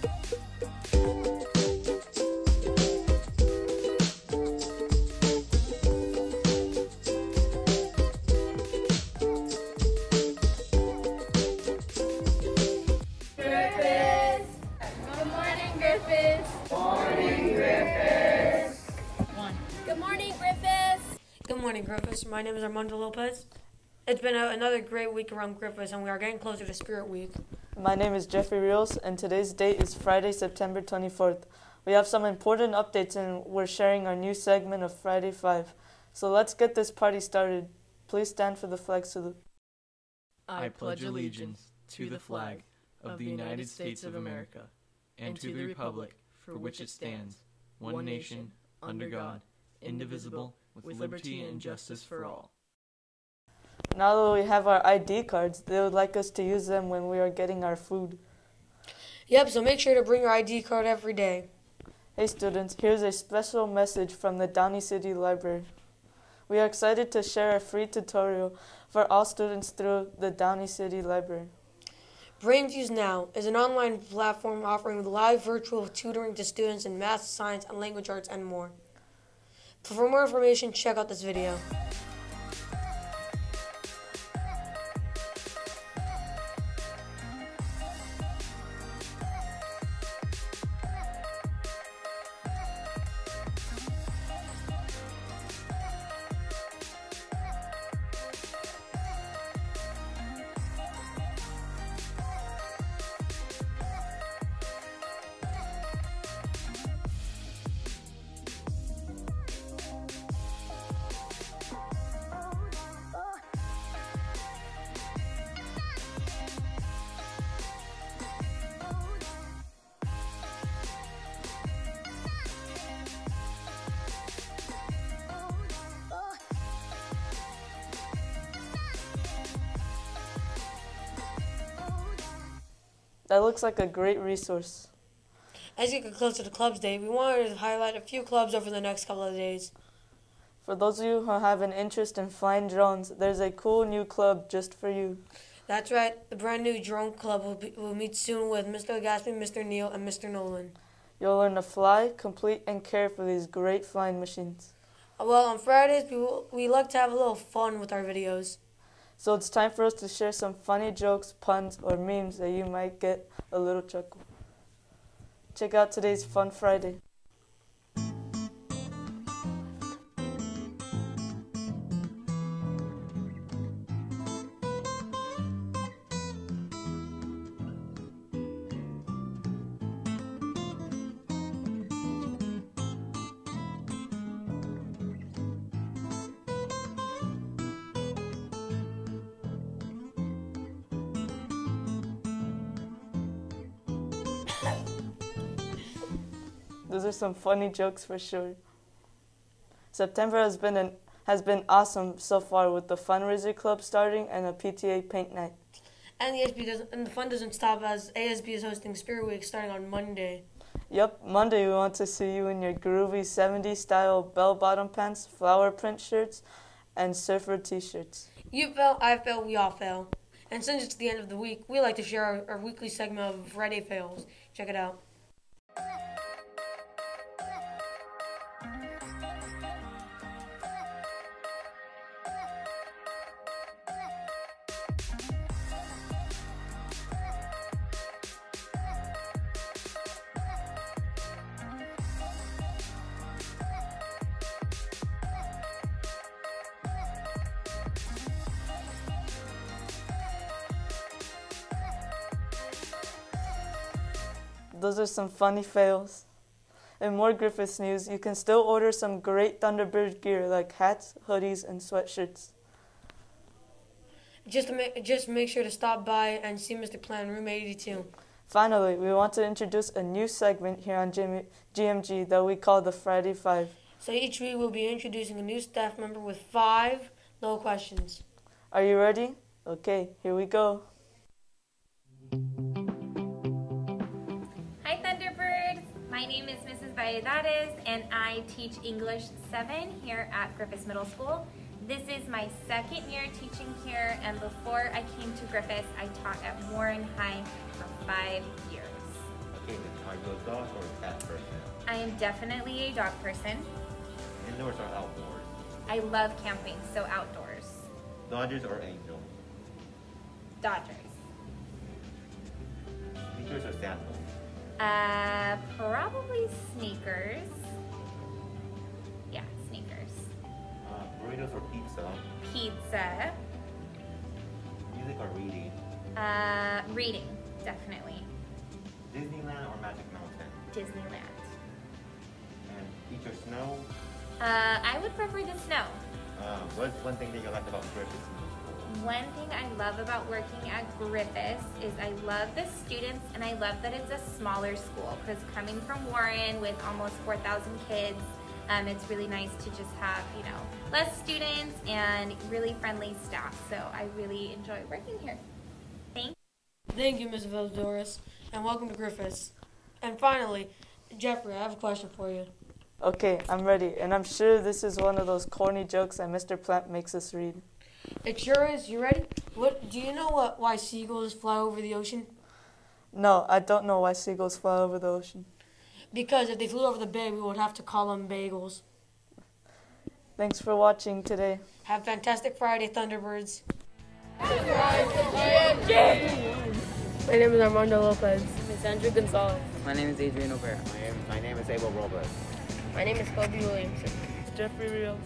Griffiths. Griffiths. My name is Armando Lopez. It's been a, another great week around Griffiths, and we are getting closer to Spirit Week. My name is Geoffrey Rios, and today's date is Friday, September 24th. We have some important updates, and we're sharing our new segment of Friday 5. So let's get this party started. Please stand for the flag salute. I pledge allegiance to the flag of the United States of America and to the republic for which it stands, one nation, under God, indivisible, with liberty and justice for all. Now that we have our ID cards, they would like us to use them when we are getting our food. Yep, so make sure to bring your ID card every day. Hey students, here's a special message from the Downey City Library. We are excited to share a free tutorial for all students through the Downey City Library. BrainFuse Now is an online platform offering live virtual tutoring to students in math, science, and language arts and more. For more information, check out this video. That looks like a great resource. As you get closer to Clubs Day, we wanted to highlight a few clubs over the next couple of days. For those of you who have an interest in flying drones, there's a cool new club just for you. That's right, the brand new drone club will, be, will meet soon with Mr. Gatsby, Mr. Neal, and Mr. Nolan. You'll learn to fly, complete, and care for these great flying machines. Well, on Fridays, we, will, we like to have a little fun with our videos. So it's time for us to share some funny jokes, puns, or memes that you might get a little chuckle. Check out today's Fun Friday. Those are some funny jokes for sure. September has been an has been awesome so far with the fundraiser club starting and a PTA paint night. And the ASB doesn't, and the fun doesn't stop as ASB is hosting Spirit Week starting on Monday. Yep, Monday we want to see you in your groovy 70s style bell bottom pants, flower print shirts, and surfer t shirts. You fail, I fail, we all fail. And since it's the end of the week, we like to share our, our weekly segment of Friday Fails. Check it out. Those are some funny fails. In more Griffiths news, you can still order some great Thunderbird gear like hats, hoodies, and sweatshirts. Just make, just make sure to stop by and see Mr. Plant, room 82. Finally, we want to introduce a new segment here on Jimmy, GMG that we call the Friday Five. So each week we'll be introducing a new staff member with five little questions. Are you ready? Okay, here we go. My name is Mrs. Valladares and I teach English 7 here at Griffiths Middle School. This is my second year teaching here and before I came to Griffiths, I taught at Warren High for five years. Okay, are you a dog or a cat person? I am definitely a dog person. Indoors or outdoors? I love camping, so outdoors. Dodgers or Angels? Dodgers. Sneakers or sandals? Uh, probably sneakers. Yeah, sneakers. Uh, burritos or pizza? Pizza. Music or reading? Uh, reading, definitely. Disneyland or Magic Mountain? Disneyland. And beach or snow? Uh, I would prefer the snow. Uh, what's one thing that you like about School? One thing I love about working at Griffiths is I love the students and I love that it's a smaller school because coming from Warren with almost 4,000 kids, um, it's really nice to just have, you know, less students and really friendly staff. So I really enjoy working here. Thank Thank you, Ms. Valladares, and welcome to Griffiths. And finally, Geoffrey, I have a question for you. Okay, I'm ready, and I'm sure this is one of those corny jokes that Mr. Plant makes us read. It sure is. You ready? What do you know? What why seagulls fly over the ocean? No, I don't know why seagulls fly over the ocean. Because if they flew over the bay, we would have to call them bagels. Thanks for watching today. Have a fantastic Friday, Thunderbirds. My name is Armando Lopez. Miss Andrew Gonzalez. My name is Adrian O'Bara. My name, my name is Abel Robles. My name is Kobe Williamson. Geoffrey Reels.